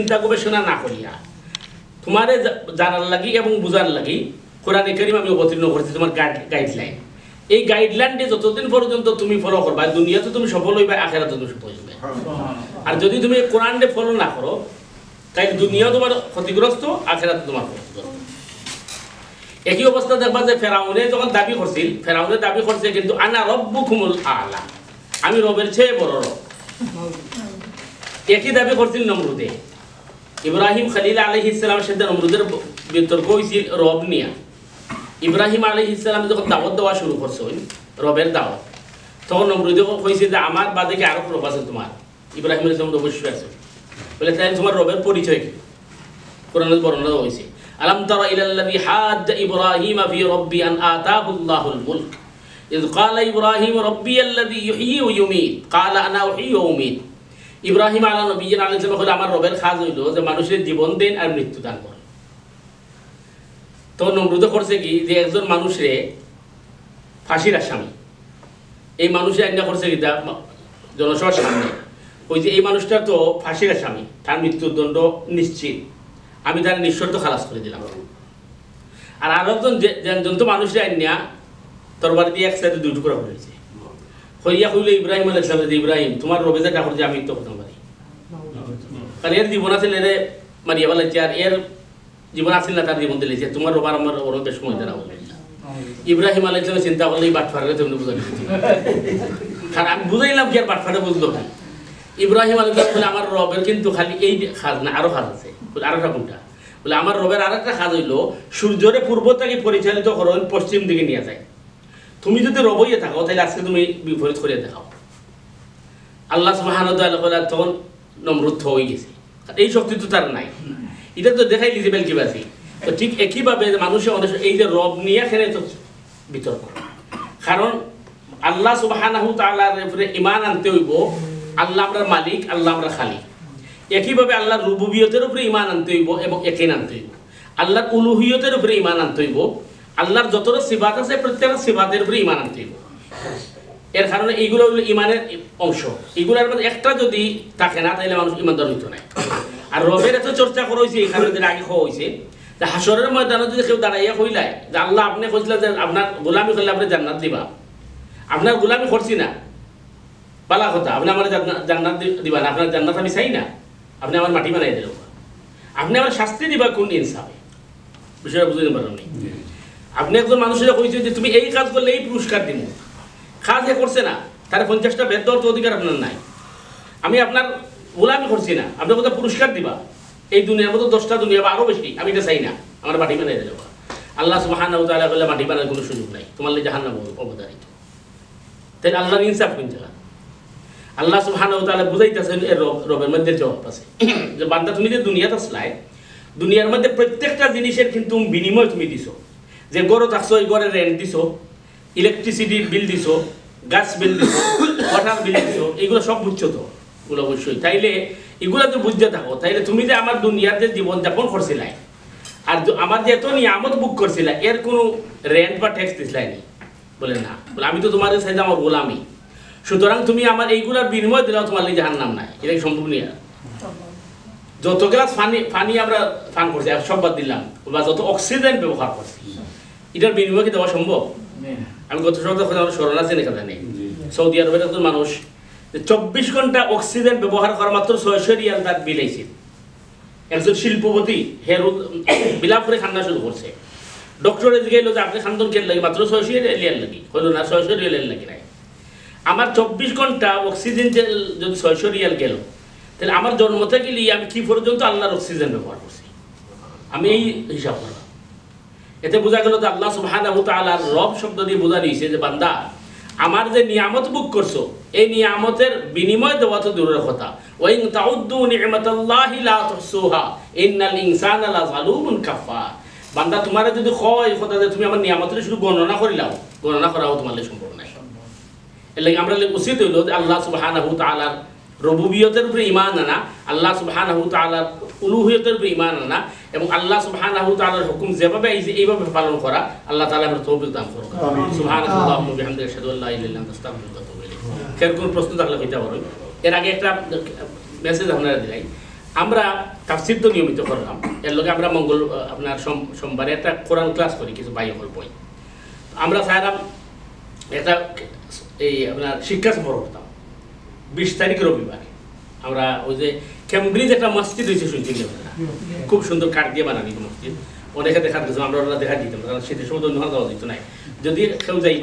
চিন্তা গবেষণা না করিয়া। তোমারে জানার লাগি এবং বুঝার লাগি কোরআনে করিম আমি অবতীর্ণ করেছি তোমার গাইডলাইন এই গাইডলাইনটি যতদিন পর্যন্ত তুমি ফলো করবা দুনিয়াতে তুমি সফল হইবা আখেরাতে তুমি সফল হইবে। আর যদি তুমি কোরআনকে ফলো না করো তাহলে দুনিয়াও তোমার ক্ষতিগ্রস্ত আখেরাতে তোমার ক্ষতিগ্রস্ত। একই অবস্থা দেখবা যে ফেরাউনে যখন দাবি করছিল ফেরাউনে দাবি করছে কিন্তু আনা রব্বু খুমুল আলা আমি রবের চেয়ে বড় রব। একই দাবি করছিল নমরুদে। ইব্রাহিম খালিল আলহ ইসলামের সাথে নমরুদের ব- বিতর্ক হয়েছিল রব নিয়া ইব্রাহিম আলহ ইসলাম যখন দাওয়াত দেওয়া শুরু করছে রবের দাওয়াত তখন নমরুদে কইছে যে আমার বাদে কি আরো রব আছে তোমার ইব্রাহিম ইসলাম অবশ্যই আছে বলে তাই তোমার রবের পরিচয় কি কোরআনের বর্ণনা হয়েছে আলম তারা ইলাল্লাযী হাজ্জ ইব্রাহিম ফি রাব্বি আন আতাহু আল্লাহুল মুলক إذ قال إبراهيم ربي الذي يحيي ويميت قال أنا أحيي وأميت ইব্রাহিম আলা নবীন আলাইহিস সালাম হলো আমার রবের খাজ হইল যে মানুষের জীবন দেন আর মৃত্যু দান করেন। তো নমরুদ করছে কি যে একজন মানুষরে ফাঁসির আসামি। এই মানুষে আজ্ঞা করছে কি দা- জনসভার সামনে। ওই যে এই মানুষটা তো ফাঁসির আসামি, তার মৃত্যুদণ্ড নিশ্চিত। আমি তার নিঃশর্ত খালাস করে দিলাম। আর আরও একজন যে- যে- একজন তো মানুষের আইনিয়া তরবারি দিয়ে একসাথে দুই টুকরা করেছে হইয়া কইলে ইব্রাহিম আলাইহিস সালাম যে ইব্রাহিম, তোমার রবে যে ডাকর যে আমি তো করতে পারি কারণ এর জীবন আছে এরে মারিয়া বলেছে আর এর জীবন আছে না তার জীবন দিলেছে তোমার রবার আমার ওর বেশ সময় দেওয়া হবে। ইব্রাহিম আলাইহিস সালাম চিন্তা করলে এই বাটফারে তুমি বুঝালি কারণ আমি বুঝাইলাম কি আর বাটফারে বুঝলো ইব্রাহিম আলাইহিস সালাম বলে, আমার রবের কিন্তু খালি এই খাজ না, আরও খাজ আছে। বলে, আরও কোনটা বলে, আমার রবের আর একটা খাজ হইল, সূর্যরে পূর্ব থেকে পরিচালিত করেন পশ্চিম দিকে নিয়ে যায়। তুমি যদি রবইয়ে থাকো তাহলে আজকে তুমি বিপরীত করে দেখাও। আল্লাহ সুবাহান তখন নম্রুদ্ধ হয়ে গেছে। এই শক্তি তো তার নাই। এটা তো দেখাই দিয়েছে বেলকিবাসী তো ঠিক একইভাবে মানুষের অনেক এই যে রব নিয়ে খেলে তো বিতর্ক কারণ আল্লাহ উপরে ইমান আনতে হইব, আল্লাহ আমরা মালিক, আল্লাহ আমরা খালিক। একইভাবে আল্লাহর রুবুবিয়তের উপরে ইমান আনতে হইব এবং একেন আনতে হইব। আল্লাহর উলুহিয়তের উপরে ইমান আনতে হইব। আল্লাহর যতটা সিবাত আছে, প্রত্যেকটা সিবাতের উপরে ইমান আনতে এর কারণে এইগুলো হলো ইমানের অংশ। এগুলোর মধ্যে একটা যদি থাকে না, তাহলে মানুষ ইমানদার হইতো না। আর রবের এত চর্চা করা হয়েছে এখানে যেটা আগে খাওয়া হয়েছে যে হাসরের ময়দানে যদি কেউ দাঁড়াইয়া কইলায় যে আল্লাহ আপনি কইছিলেন যে আপনার গোলামি করলে আপনি জান্নাত দিবা। আপনার গোলামি করছি না। পালা কথা, আপনি আমার জান্নাত দিবা না, আপনার জান্নাত আমি চাই না। আপনি আমার মাটি বানাই দিল আপনি আমার শাস্তি দিবা কোন ইনসাফে? বিষয়টা বুঝতে পারেন আপনি একজন মানুষের কইছে যে তুমি এই কাজ করলে এই পুরস্কার দিব কাজ এ করছে না, তার পঞ্চাশটা বেদ দেওয়ার তো অধিকার আপনার নাই। আমি আপনার গোলামি করছি না আপনি কোথাও পুরস্কার দিবা। এই দুনিয়ার মতো দশটা দুনিয়া বা আরও বেশি, আমি এটা চাই না, আমার মাটি বানাই দেবো আল্লাহ সুবাহান বলে মাটি বানার কোনো সুযোগ নাই, তোমার লেগে জাহান্ন অবদারিত তাই আল্লাহর ইনসাফ কোন জায়গা আল্লাহ সুবহানাহু ওয়া তাআলা বুঝাইতেছেন এর রব- রবের মধ্যে জবাব আছে। যে বান্দা তুমি যে দুনিয়াতে আসলাই দুনিয়ার মধ্যে প্রত্যেকটা জিনিসের কিন্তু বিনিময় তুমি দিছো। যে গড় থাকছো এই গড়ে রেন্ট দিছো ইলেকট্রিসিটি বিল দিছো গ্যাস বিল দিছো ওয়াটার বিল দিছো, এগুলো সব বুঝছ তো? এগুলো অবশ্যই। তাইলে এগুলো তো বুঝতে থাকো। তাইলে তুমি যে আমার দুনিয়াতে জীবন যাপন করছিলাই আর আমার যে এত নিয়ামত বুক করছিলা, এর কোনো রেন্ট বা ট্যাক্স দিছিলাই নি? বলে না। বলে আমি তো তোমার সাইজে আমার গোলামি। সুতরাং তুমি আমার এইগুলার বিনিময় দিলেও তোমার লিগে জাহান নাম নাই। এটা সম্ভব নিয়ে। যত গ্লাস ফানি ফানি আমরা পান করছি, সব বাদ দিলাম। বা যত অক্সিজেন ব্যবহার করছি। এটার বিনিময় কি দেওয়া সম্ভব? আমি গত সপ্তাহে আমার স্মরণ আছে এখানে নেই সৌদি আরবের একজন মানুষ চব্বিশ ঘণ্টা অক্সিজেন ব্যবহার করা মাত্র ছয়শো রিয়াল তার বিল আইছে। একজন শিল্পপতি হেরু বিলাপ করে খান্না শুরু করছে। ডক্টরে জিজ্ঞেস যে আপনি খান্দন কেন লাগে মাত্র ছয়শো রিয়াল লাগি। হইল না ছয়শো রিয়াল লাগি নাই। আমার চব্বিশ ঘণ্টা অক্সিজেন যদি ছয়শো রিয়াল গেল তাহলে আমার জন্ম থেকে আমি কি পর্যন্ত আল্লাহর অক্সিজেন ব্যবহার করছি? আমি এই হিসাব করলাম এতে বোঝা গেল যে আল্লাহ সুবহানাহু তাআলার রব শব্দ দিয়ে বোঝা নিয়েছে যে বান্দা, আমার যে নিয়ামত বুক করছ, এই নিয়ামতের বিনিময় দেওয়া তো দূরের কথা। ওয়াইন তাউদ্দু নি'মাতাল্লাহি লা তুহসুহা, ইন্নাল ইনসানা বান্দা, তোমার যদি কয় কথা যে তুমি আমার নিয়ামতের শুধু গণনা করিলাও গণনা করাও তোমার সম্ভব নাই। এর লাগি আমরা উচিত হইল যে আল্লাহ সুবহানাহু তাআলার রবুবিয়তের উপরে ইমান আনা আল্লাহ তাআলার উলুহিয়তের উপরে ইমান আনা এবং আল্লাহ তাআলার হুকুম যেভাবে আইছে এইভাবে পালন করা আল্লাহ তাআলা আমরা তৌফিক দান করুন। এর কোন প্রশ্ন থাকলে কইতে পারো। এর আগে একটা মেসেজ আপনারা দিলাই। আমরা তাফসির তো নিয়মিত করলাম। এর লগে আমরা মঙ্গল আপনার সোম- সোমবারে একটা কোরআন ক্লাস করি কিছু বাই হল বই। আমরা চাইলাম একটা এই আপনার শিক্ষা সফর করতাম। বিশ তারিখ রবিবার। আমরা ওই যে ক্যামব্রিজ একটা মসজিদ হয়েছে শুনছি খুব সুন্দর কাঠ দিয়ে বানানি মসজিদ। অনেকে দেখা দিয়েছে আমরা দেখা দিতাম। কারণ সময় অন্য যাওয়া যেত যদি কেউ যাইবা